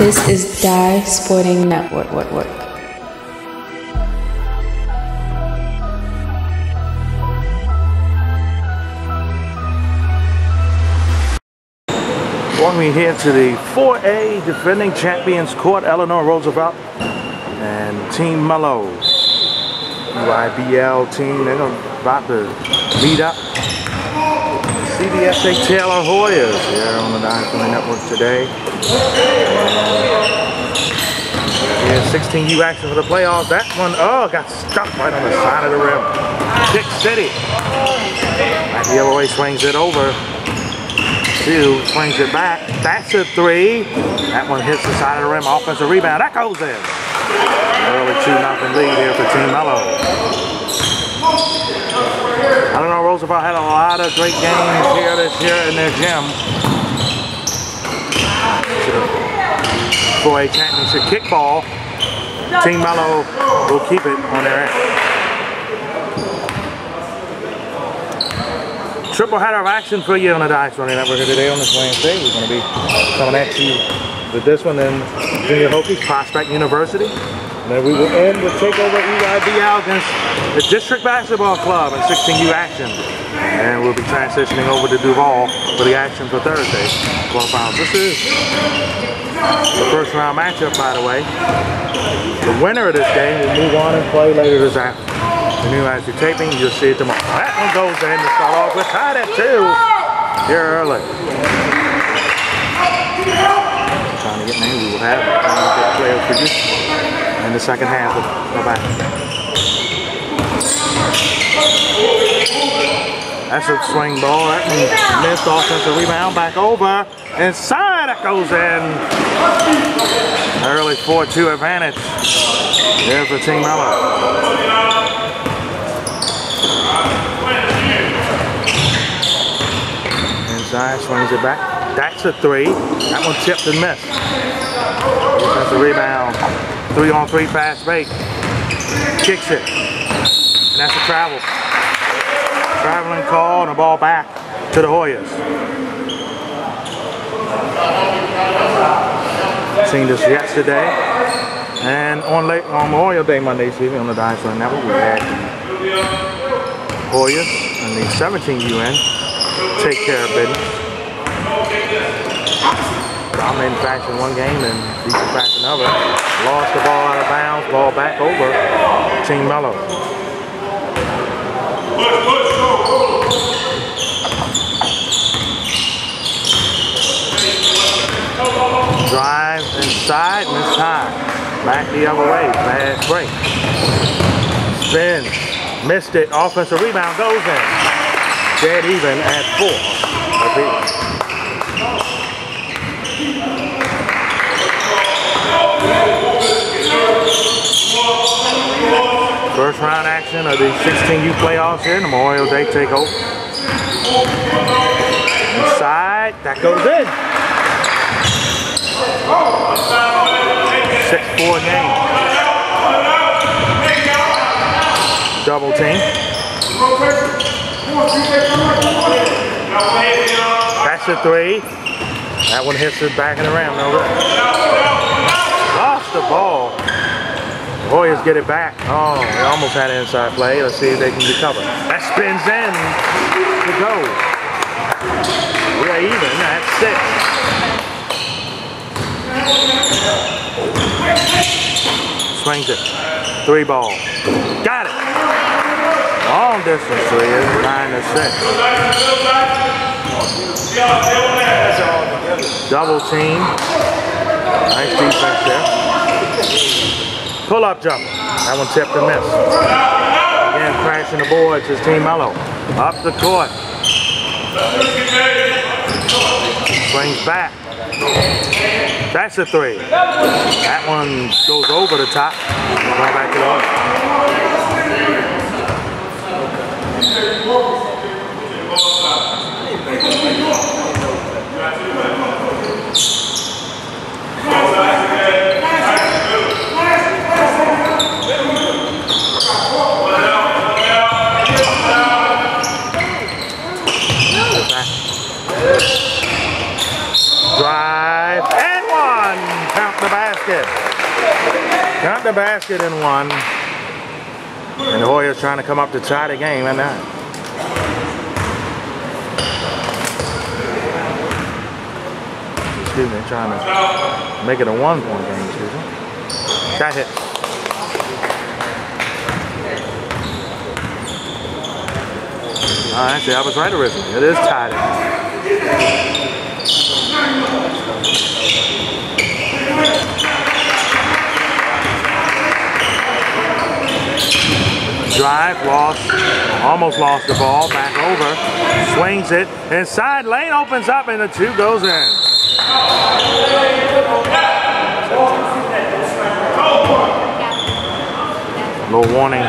This is Dye Sporting Network. What, what? Welcome here to the 4A defending champions court, Eleanor Roosevelt and Team Melo. EYBL team, they're about to meet up. CBSA Taylor Hoyas here on the Dynasty Network today. Yeah, 16U action for the playoffs. That one, oh, got stuck right on the side of the rim. Kick City. The other way, swings it over. Two, swings it back. That's a three. That one hits the side of the rim. Offensive rebound. That goes in. Early 2 nothing lead here for Team Melo. I don't know, Roosevelt had a lot of great games here this year in their gym. For a championship kickball, Team Melo will keep it on their end. Triple header of action for you on the Dice Running Network here today on this Wednesday. We're going to be coming at you with this one in Junior Hokies, Prospect University. And then we will end with takeover EYBL against the District Basketball Club in 16U action. And we'll be transitioning over to Duval for the action for Thursday. Quarterfinals. This is the first round matchup, by the way. The winner of this game will move on and play later this afternoon. The new as you're taping, you'll see it tomorrow. That one goes in to start off with tied at two here early. Trying to get names we will have uh, good players for you in the second half the back. That's a swing ball. That missed offensive rebound. Back over. Inside that goes in. Early 4-2 advantage. There's for Team Melo. Inside, swings it back. That's a three. That one tipped and missed. That's a rebound. Three on three fast break. Kicks it. And that's a travel. Traveling call and a ball back to the Hoyas. Seen this yesterday. And on late on Memorial Day Monday evening on the Dinosaur Network, we had Hoyas and the 17 UN take care of business. Dominating fashion one game and decent fashion another. Lost the ball out of bounds, ball back over Team Melo. Drive inside this time. Back the other way, bad break. Spins, missed it, offensive rebound goes in. Dead even at four. Round action of the 16U playoffs here, in Memorial Day takeover. Inside, that goes in. 6-4 game. Double team. That's a three. That one hits it back the rim, no good. Lost the ball. Warriors get it back. Oh, they almost had an inside play. Let's see if they can recover. That spins in to go. We are even at six. Swings it. Three ball. Got it. Long distance three is nine to six. Double team. Nice defense there. Pull up jump. That one tipped and missed. Again, crashing the boards is Team Melo. Up the court. Swings back. That's a three. That one goes over the top. Going back it up. Drive and one. Count basket. Got the basket in one. And Hoyas trying to come up to tie the game and that. Excuse me, trying to make it a one point game, excuse me. Hit. Oh, actually, I was right originally. It is tied. Drive, lost, almost lost the ball, back over, swings it, inside lane opens up and the two goes in. Little warning,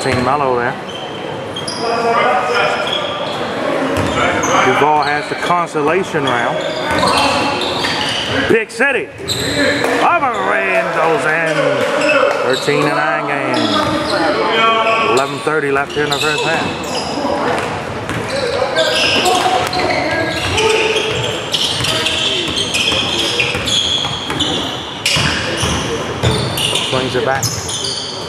Team Melo there. Duval has the consolation round. Big City. Overrain goes in. 13 to 9 game. 11.30 left here in the first half. Swings it back.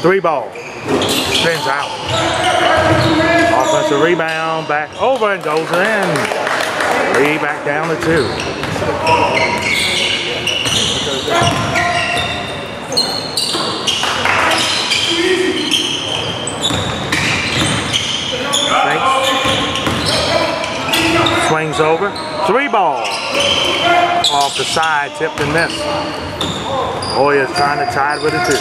Three ball. Spins out. Offensive rebound. Back over and goes in. Lead back down to two. Swings over. Three ball. Off the side, tipped and missed. Hoyas trying to tie it with a two.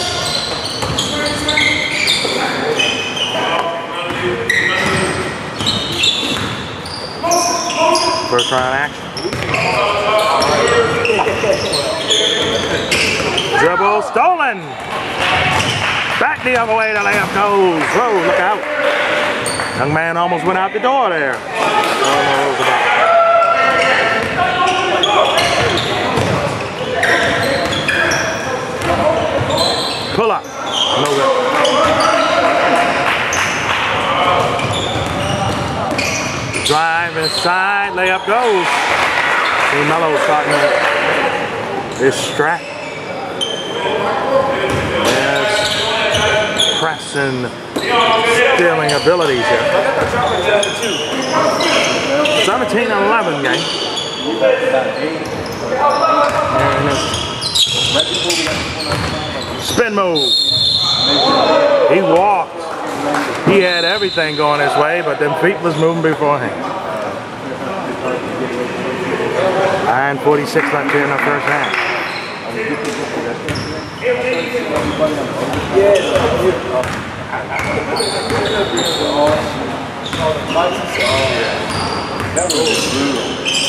First round action. Dribble stolen. Back the other way, the layup goes. Whoa, look out. Young man almost went out the door there. I don't know what it was about. Pull up. No good. Drive inside, layup goes. See Melo starting to distract. Yes. Press and stealing abilities here. 17-11 game. And spin move. He walked. He had everything going his way, but them feet was moving beforehand. 9.46 left here in the first half.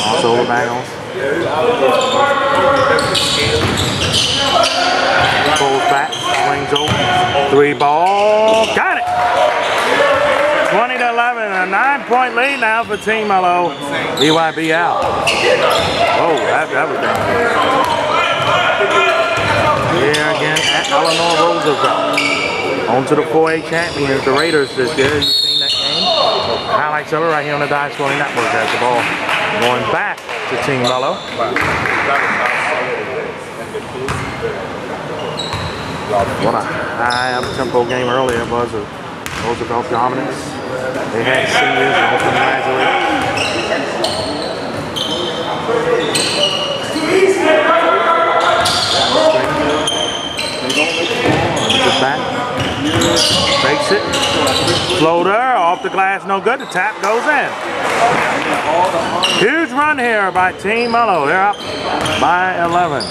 Also bangles. Pulls back, swings over. Three ball, got it! 20 to 11, a nine point lead now for Team Melo. BYB out. Oh, that, that was dangerous. Here again at Eleanor Roosevelt. On to the 4A champions, the Raiders this year. You've seen that game. Highlights of it right here on the Dye Sporting Network as the ball going back to Team Melo. What a high up tempo game earlier was of Roosevelt dominance. They had seniors and open graduates. Just back. Fakes it. Floater off the glass, no good. The tap goes in. Huge run here by Team Melo. They're up by 11.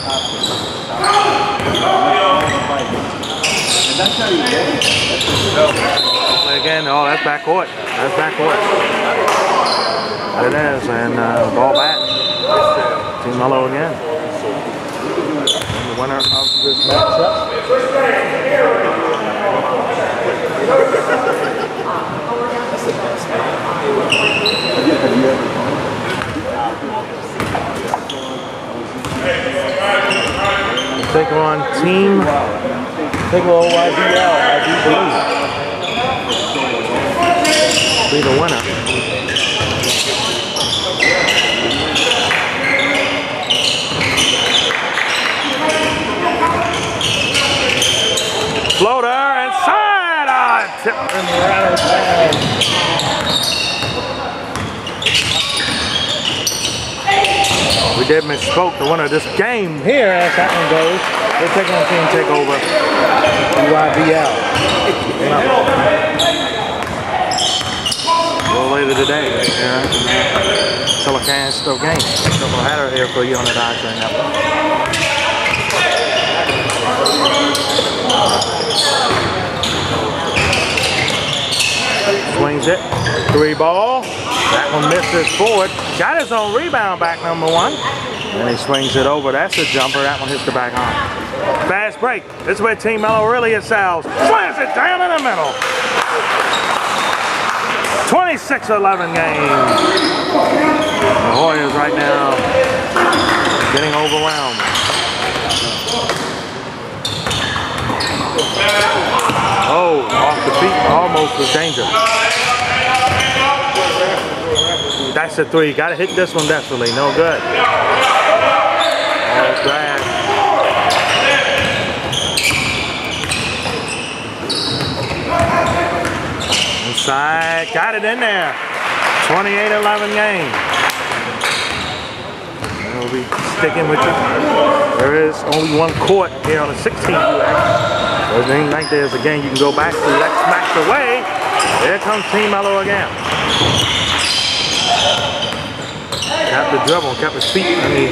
Again, oh, that's back court. That's back court. That it is, and uh, ball back. Team Melo again. The winner of this matchup. Take on Team Piccolo YBL, I do believe. Be the winner. We did misspoke the winner of this game here as that one goes. They're taking on Team Takeover EYBL. A little later today, yeah. Telecast still game. Double header here for you on the Dodge right now. Swings it. Three ball. That one misses forward. Got his own rebound back, number one. And he swings it over. That's a jumper. That one hits the back arm. Fast break. This is where Team Melo really excels. Slams it down in the middle. 26-11 game. The Warriors right now getting overwhelmed. Oh, off the feet, almost was danger. That's a three. Got to hit this one desperately. No good. Oh. Inside. Got it in there. 28-11 game. We'll be sticking with you. There is only one court here on the 16th UX. It ain't like there's a game you can go back to. That smacked away. Here comes Team Melo again. Kept the dribble, kept his feet on the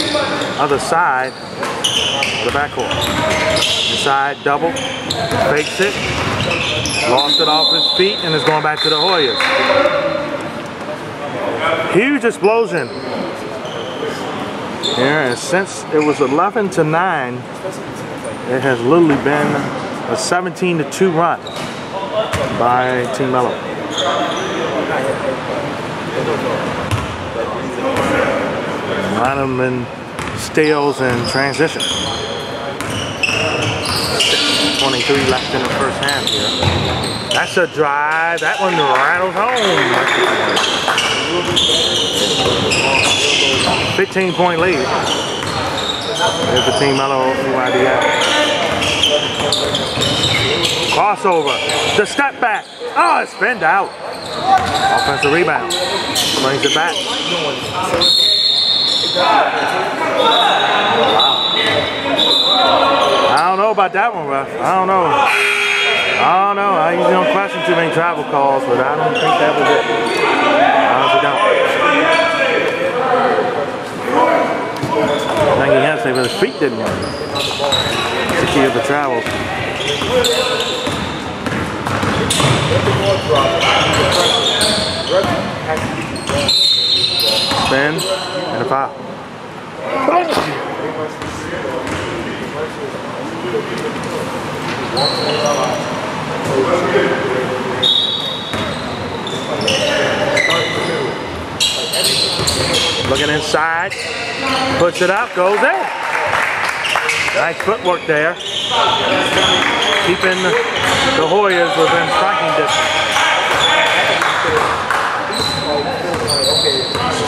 other side of the backcourt. Inside double, fakes it, lost it off his feet, and is going back to the Hoyas. Huge explosion here, and since it was 11 to 9, it has literally been a 17 to 2 run by Team Melo. Them steals and transition. 23 left in the first half here. That's a drive. That one rattles home. 15 point lead. Here's the team Melo UIDF. Crossover. The step back. Oh, it's spinned out. Offensive rebound. Brings it back. I don't know about that one, ref. I don't know. I don't know. I usually don't question too many travel calls, but I don't think that was it. Honestly don't. Has to say, but his feet didn't work. It's the key of the travel. Spin and a foul. Looking inside, puts it up, goes in. Nice footwork there. Keeping the Hoyas within striking distance.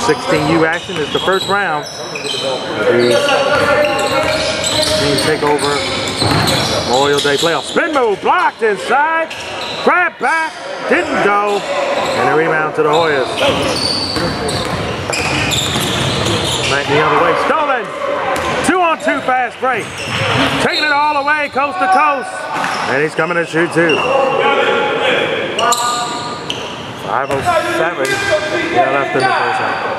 16U action is the first round. The team take over Memorial Day playoff. Spin move blocked inside. Grab back. Didn't go. And a rebound to the Hoyas. Back the other way. Stolen. Two fast break. Taking it all the way coast to coast. And he's coming to shoot two. 507. Yeah, left in the first half.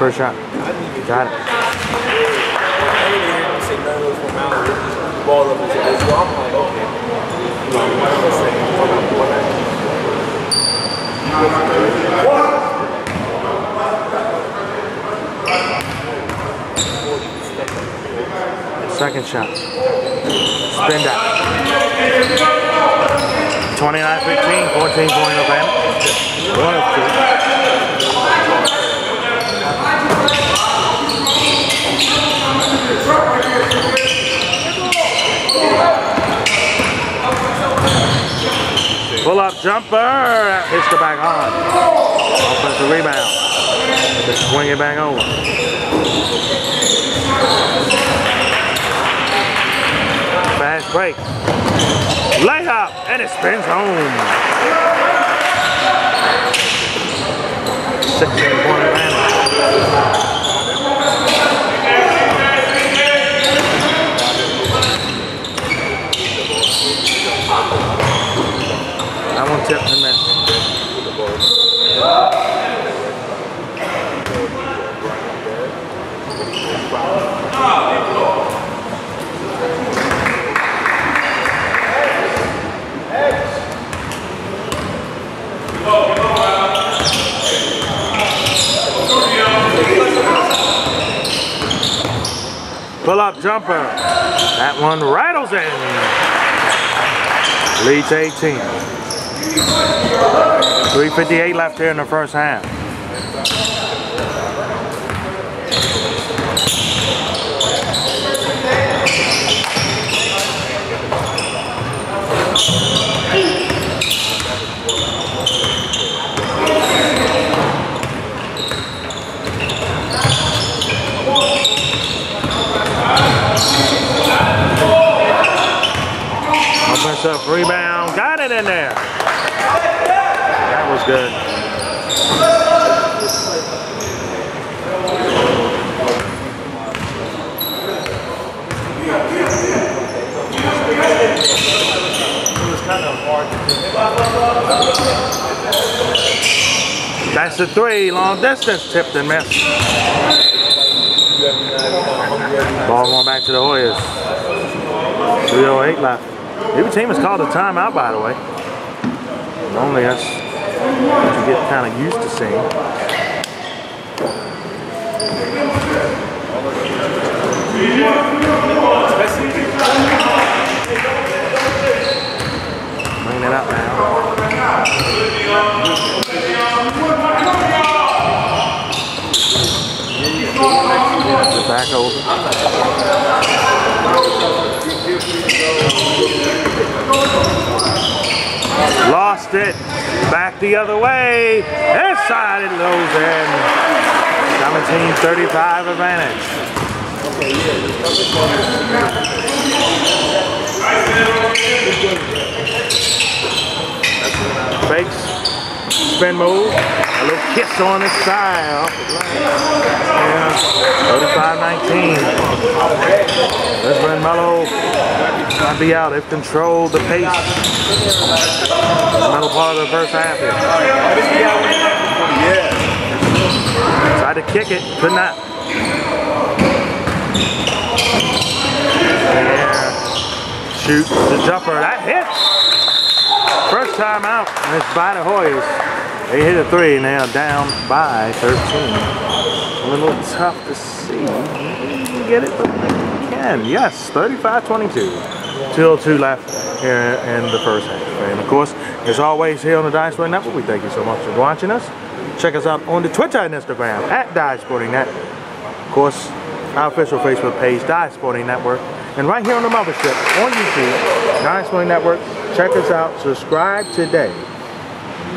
First shot. Got it. Ball I'm like, okay. Second shot. Spin down. 29-15, 14 point advantage. One of two. Pull up jumper. Hits the back on. Offensive rebound. Just swing it back over. Fast break. Layup. And it spins home. 16 points. Leads 18. 358 left here in the first half. Offensive rebound. Got it in there. That was good. That's the three, long distance, tipped and missed. Ball going back to the Hoyas. 308 left. Every team has called a timeout, by the way. Normally that's what you get kind of used to seeing. Bring it up now. Back over. Lost it. Back the other way. Inside it goes in. 17-35 advantage. Fakes. Spin move. A little kiss on his side. Off the glass. Yeah. 35-19. Lisbon Melo might be out. They've controlled the pace. The middle part of the first half here. Tried to kick it, could not. Yeah. Shoot the jumper. That hits. First time out, and it's by the Hoyas. They hit a three, now down by 13. A little tough to see. You Get it, but they can. Yes, 35-22. 202 left here in the first half. And of course, as always here on the Dye Sporting Network, we thank you so much for watching us. Check us out on the Twitter and Instagram at Dye Sporting Net. Of course, our official Facebook page, Dye Sporting Network. And right here on the mothership on YouTube, Dye Sporting Network. Check us out. Subscribe today.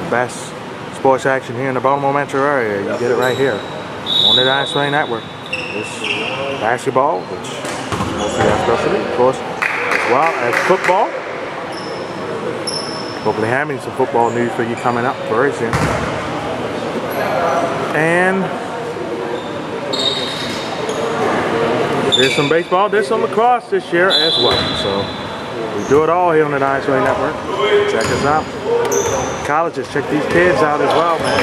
Best sports action here in the Baltimore metro area. You get it right here on the Dye Sporting Network. It's basketball, which mostly our specialty, of course, as well as football. Hopefully having some football news for you coming up very soon. And there's some baseball, there's some lacrosse this year as well. So we do it all here on the Dye Sporting Network. Check us out. Colleges, check these kids out as well, man.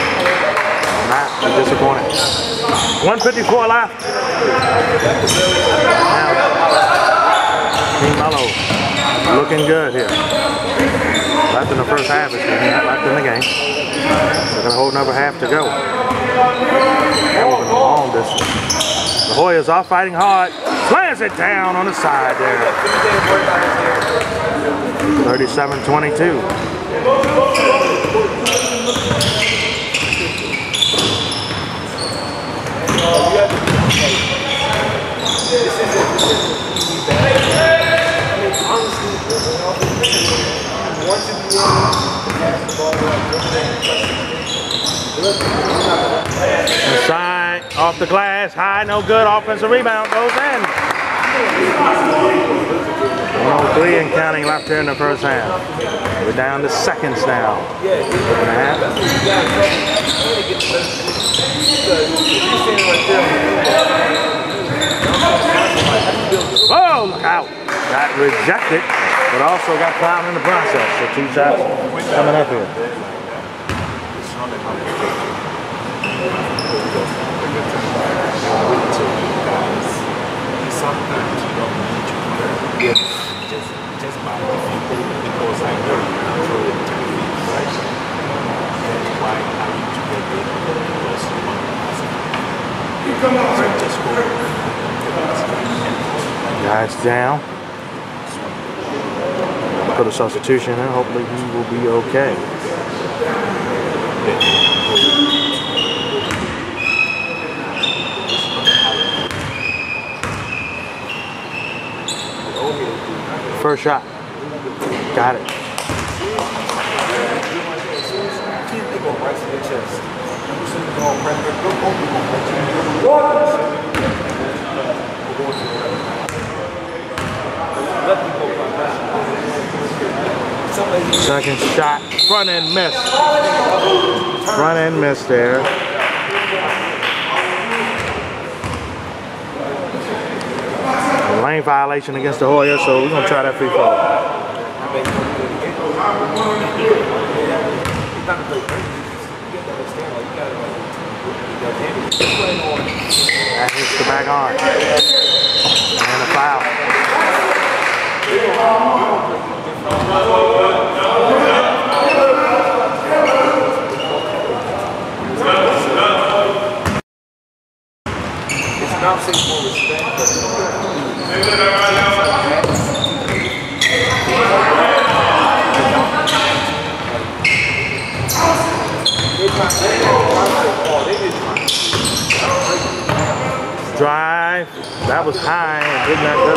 Not be disappointed. 154 left. Now, Team Melo looking good here. Left in the first half, it's not left in the game. They're gonna hold another half to go. That was a long distance. The Hoyas are fighting hard. Slams it down on the side there. 37-22. Inside, off the glass, high, no good. Offensive rebound goes in. 103 and counting left here in the first half. We're down to seconds now. Yeah, you And a half. got trouble. You gotta get the Because if you're standing right there, Whoa, look out. Got rejected, but also got fouled in the process. So two shots coming up here. sometimes you don't need to learn. Yes. Just, just by default, because I know control it to the right. That's why I need to get it because one person. So just go. Guys down. Put a substitution in. Hopefully he will be okay. First shot. Got it. Second shot. Front end miss. Front end miss there. Lane violation against the Hoya, so we're gonna try that free throw. That hits the back on. And a foul. It's Drive. That was high and did not go.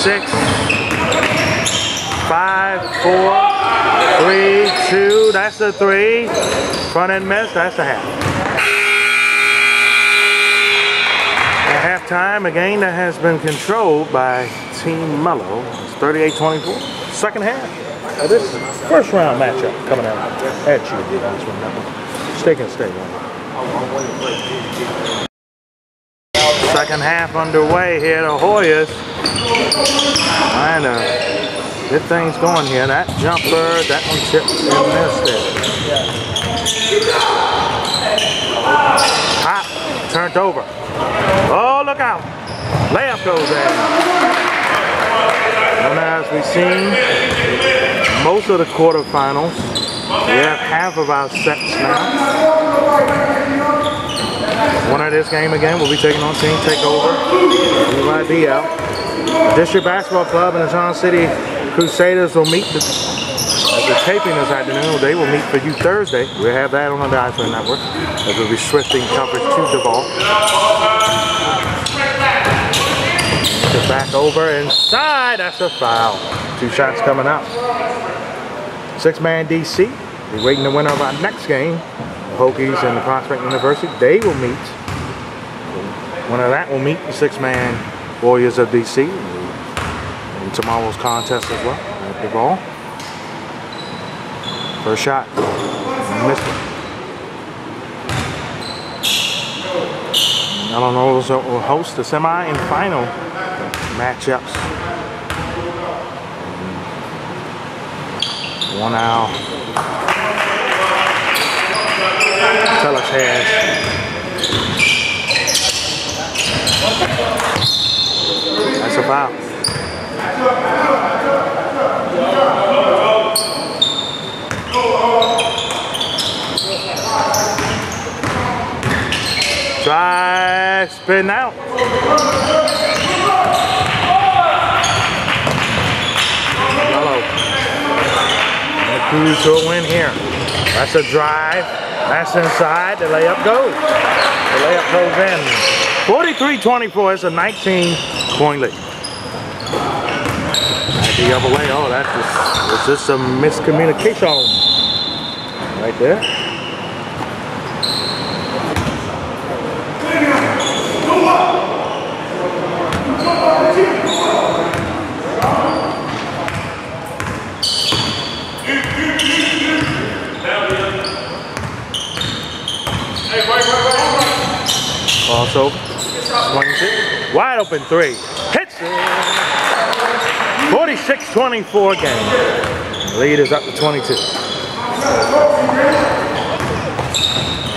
Six, five, four, three, two. That's the three. Front end miss. That's the half. At halftime, a game that has been controlled by Team Melo. It's 38-24. Second half of this first round matchup coming out at you one. Stick and stay. Second half underway here. The Hoyas trying to get things going here. That jumper, that one chipped and missed it. Hop, turned over. Oh, look out. Layup goes in. And as we've seen, most of the quarterfinals, we have half of our sets now. Winner of this game again will be taking on Team Takeover. UIB out. District Basketball Club and the John City Crusaders will meet the, the taping this afternoon. They will meet for you Thursday. We'll have that on the Dyson Network as we'll be switching coverage to Duval. Get back over inside. That's a foul. Two shots coming up. Six-man DC. We're waiting the winner of our next game. The Hokies and the Prospect University. They will meet. Winner of that will meet the six-man Warriors of DC in tomorrow's contest as well at the ball. First shot. Missed it. I don't know who's will host the semi and final matchups. One out. Tellus has. That's a foul. Try spin out. Hello. Cruise to a win here. That's a drive. That's inside. The layup goes. The layup goes in. 43-24, it's a 19 point lead. The other way, oh, that's just, it's just some miscommunication right there. Also. Wide open three. Hits 46-24 game. Lead is up to 22.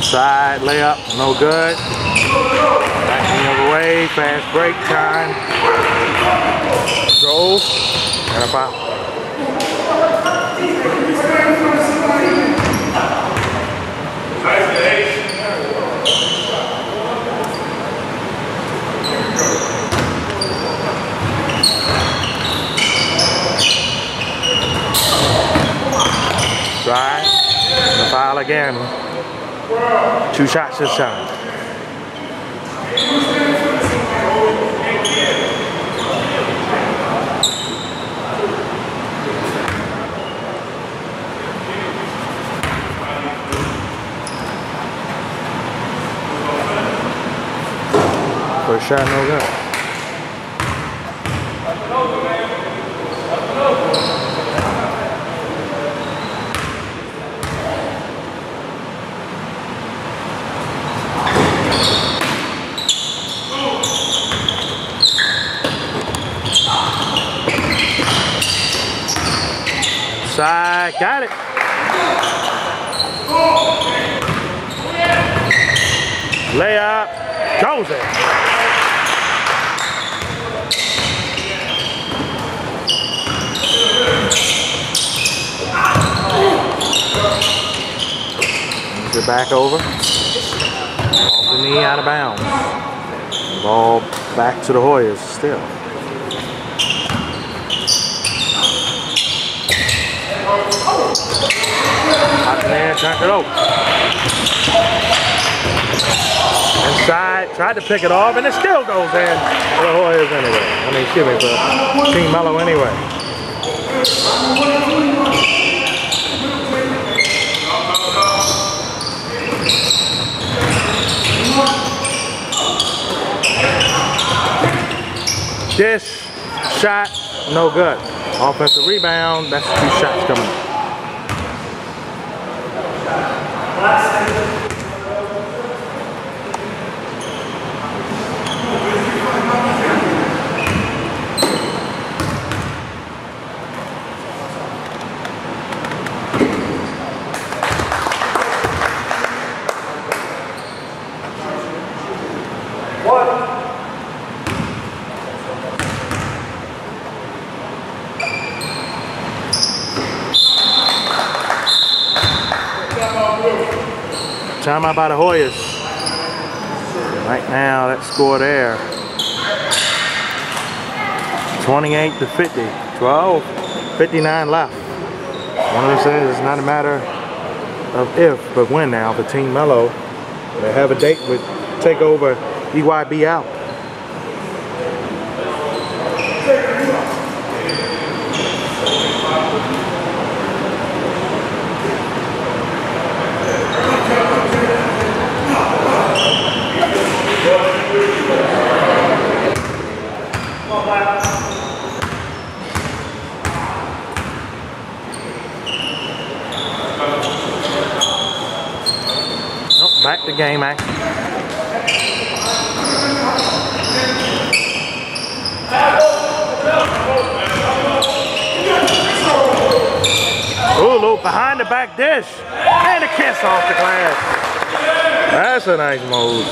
Side layup, no good. Back the other way, fast break time. Drove, and a foul. Drive, and a foul again. Two shots this time. First shot, no good. Got it. Layup, goes it. It back over. Off the knee, out of bounds. Ball back to the Hoyas still. Turned it over. Inside, tried to pick it off, and it still goes in for the Hoyas anyway. I mean, excuse me, for Team Melo anyway. This shot, no good. Offensive rebound, that's two shots coming up. Time out by the Hoyas. Right now, that score there. 28 to 50. 12, 59 left. One of them says it's not a matter of if, but when now for Team Melo. They have a date with Takeover EYB out. Back to game action. Ooh, loop behind the back dish. And a kiss off the glass. That's a nice move.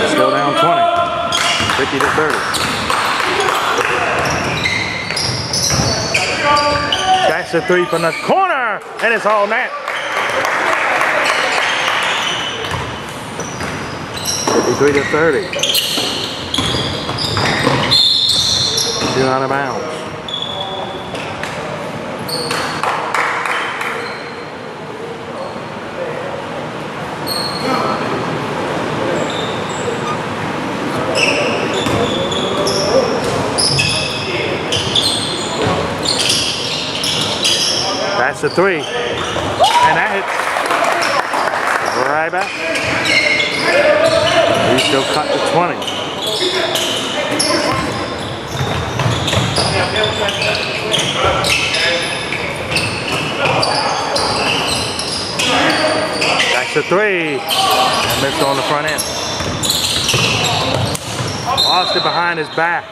Let's go down 20. 50 to 30. That's a three from the corner. And it's all net. 53 to 30. 2 out of bounds. That's the three. And that hits right back. He still cut to 20. That's a three. And missed on the front end. Lost it behind his back.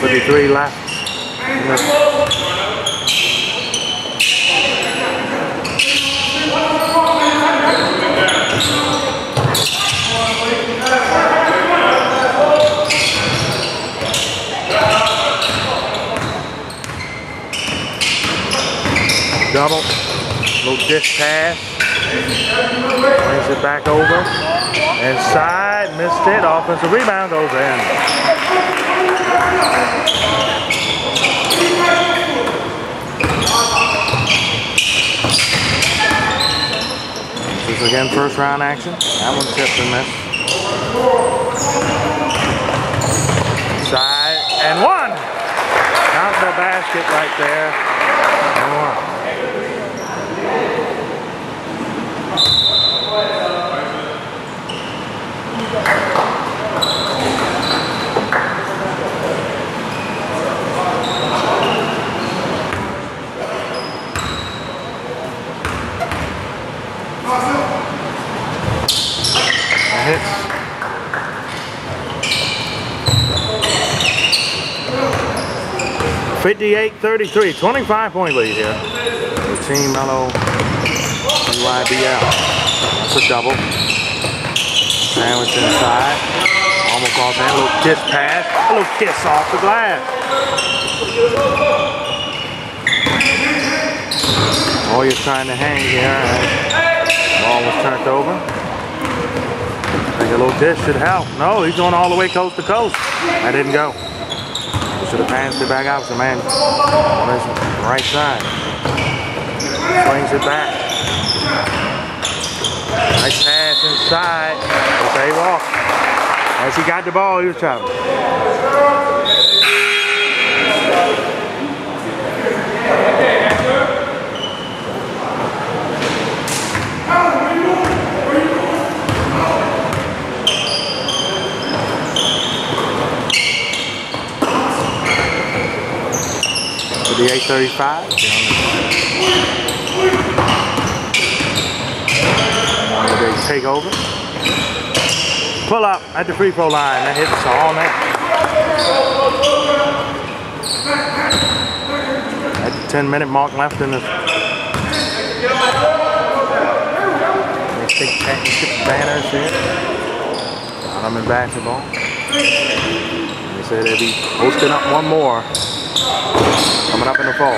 Fifty-three left. in the- Double. Dish pass. Brings it back over. Inside. Missed it. Offensive rebound goes in. This is again first round action. That one tipped and missed. Side and one. Count the basket right there. And one. That hits. Fifty-eight, thirty-three, 25 point lead here. Team Melo EYBL. That's a double. Sandwich inside. Almost off hand. A little kiss pass. A little kiss off the glass. Oh, you're trying to hang here. as Ball was turned over. I think a little dish should help. No, he's going all the way coast to coast. That didn't go. Should have passed it back out to man on his right side. Swings it back. Nice pass inside. Save off. As he got the ball, he was traveling. The 835. On over. Pull up at the free throw line. That hits all net. At the 10 minute mark left in the big championship banners here. In basketball. They said they'll be hosting up one more coming up in the fall.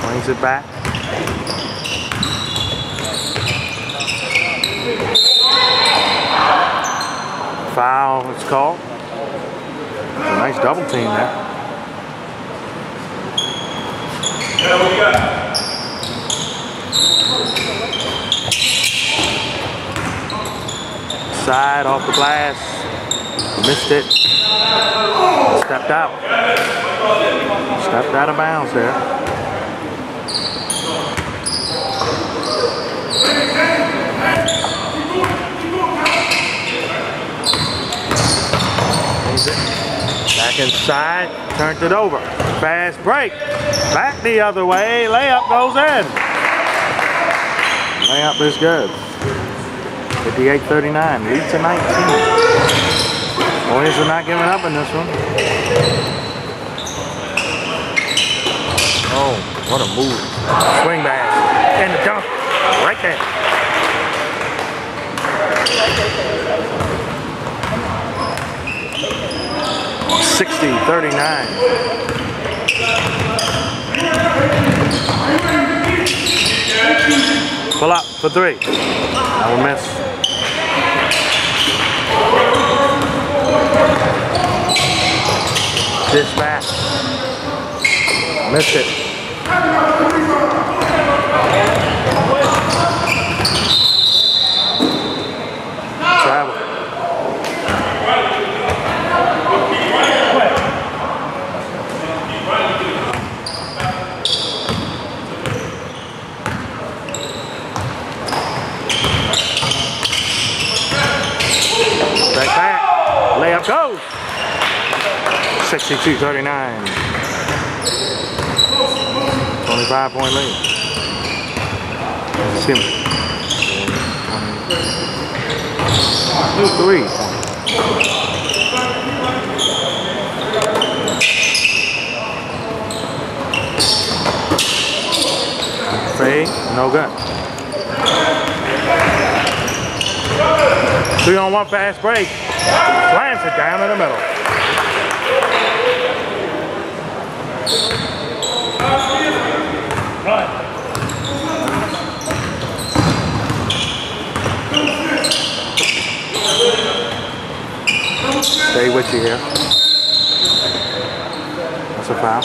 Swings it back. Foul, it's called. It's a nice double team there. Side off the glass. Missed it. Stepped out. Stepped out of bounds there. Brings it Back inside, turned it over. Fast break. Back the other way. Layup goes in. Layup is good. 58-39. Lead to 19. Warriors are not giving up in this one. Oh, what a move. Swing back. And the dunk. Right there. Sixty, thirty-nine. Pull up for three. That will miss. Dispatch. Missed it. Travel. Back back. Layup goes. 62-39. 25 point lead. Me. Three. Fade, no good. Three on one fast break. Slams it down in the middle. Stay with you here. That's a foul.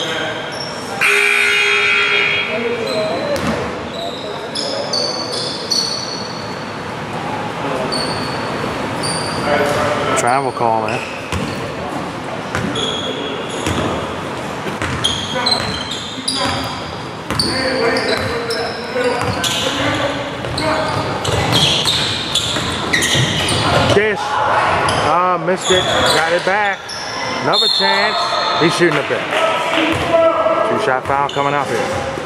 Travel call in. Dish. Ah, missed it. Got it back. Another chance. He's shooting a bit. Two shot foul coming up here.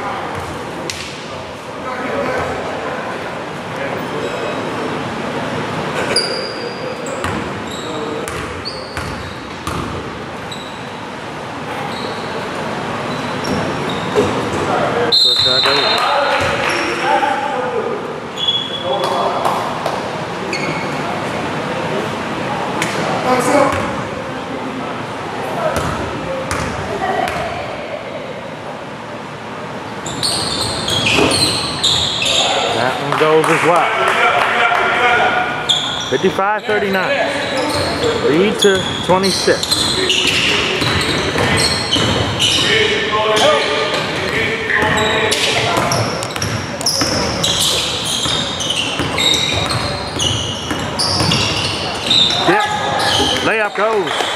That one goes as well. 55-39. Lead to 26. Yep. Goes. It.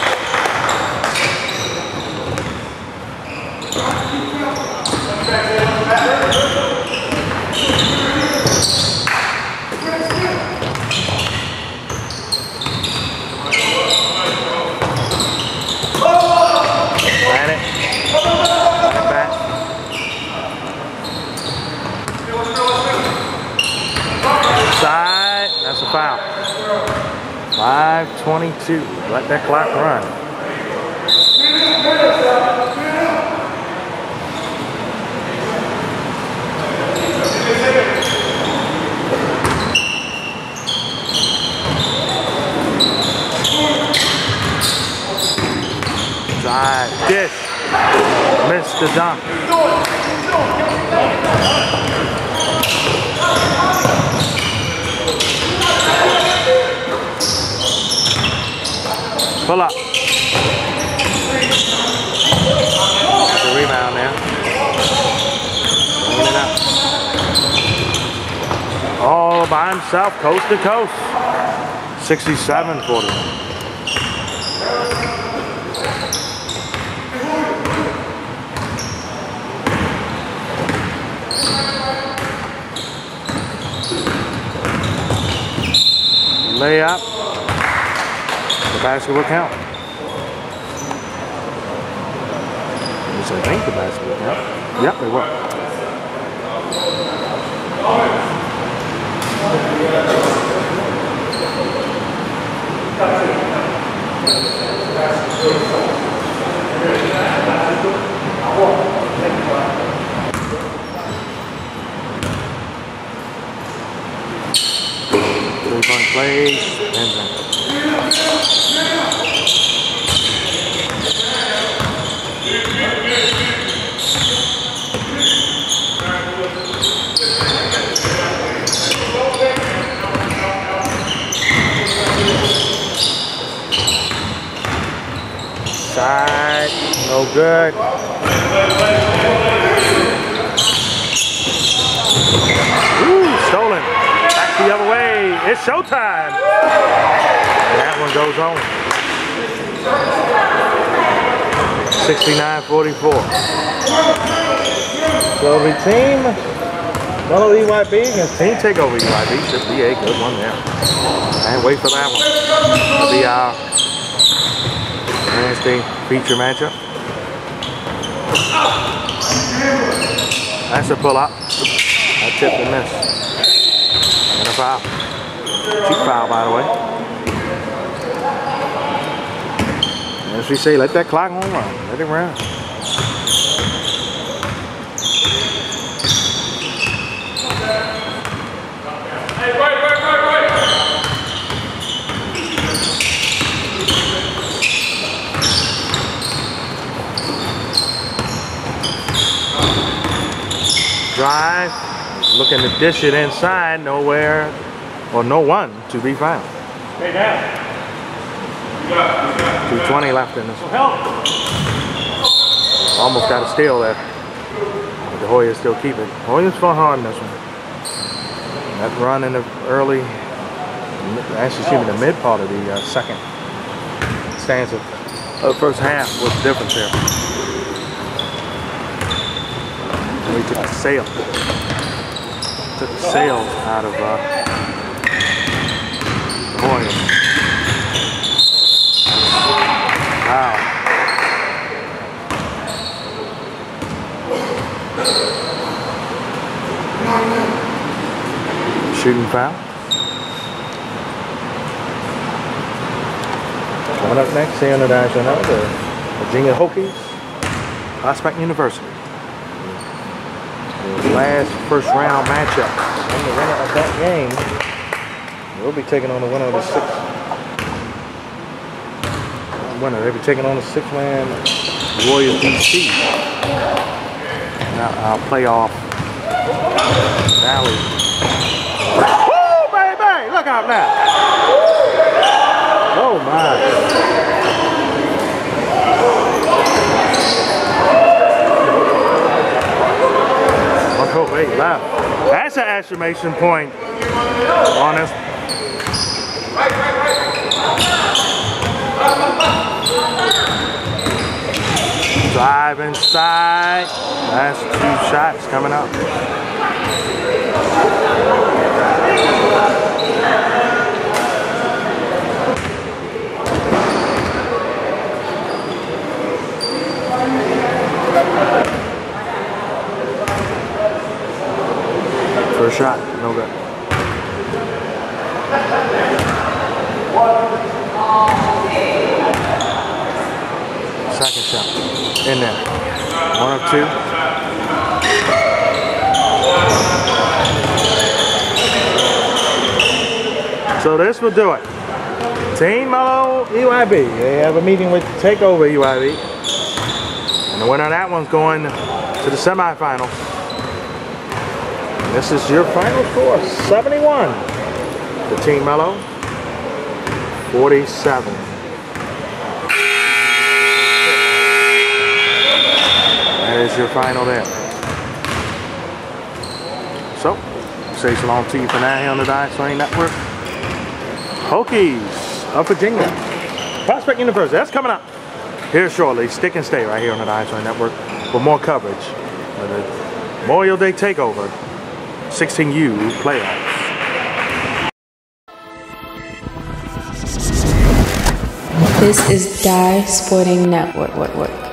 A foul. 522. Let that clock run. Side. Dish. Missed the dunk. Pull up. The rebound there. Clean it up. Himself, coast to coast. 67 for them. Layup. The basket will count. At I think the basket will count. Yep, they will. Three point plays. Side, no good. Ooh, stolen. Back the other way. It's showtime. That one goes on. 69-44. So the team, Melo EYB against Team Takeover EYB should be a good one there. And wait for that one. It'll be our Wednesday feature matchup. That's a pull up. That tip and miss. And a foul. Cheap foul, by the way. As we say, let that clock run. Let it run. Drive, looking to dish it inside, nowhere, or no one to be found. Hey, down. 220 left in this one. Almost got a steal there. But the Hoyas still keep it. Hoyas fought hard in this one. That run in the early, actually excuse me, the mid part of the uh, second stanza of the first half was the difference there. We took the sail. Took the sails out of uh, the Hoyas. Wow. Shooting foul. Coming up next here on the National the Virginia Hokies, Prospect University. Last first round matchup. And the winner of that game will be taking on the winner of the six. winner. They'll be taking on the six-man Warriors DC. Now our playoff Valley. Woo, baby! Look out now. Oh my. Oh, Eight left. That's an exclamation point on. Drive inside. That's two shots coming up. Shot, no good. Second shot, in there. One of two. So this will do it. Team Melo EYB. They have a meeting with Takeover EYB. And the winner of that one's going to the semifinals. This is your final score, 71. The Team Melo, 47. That is your final there. So, say long to you for now here on the Dye Sporting Network. Hokies of Virginia. Prospect University, that's coming up here shortly. Stick and stay right here on the Dye Sporting Network for more coverage of the Memorial Day Takeover 16U playoffs. This is Dye Sporting Network.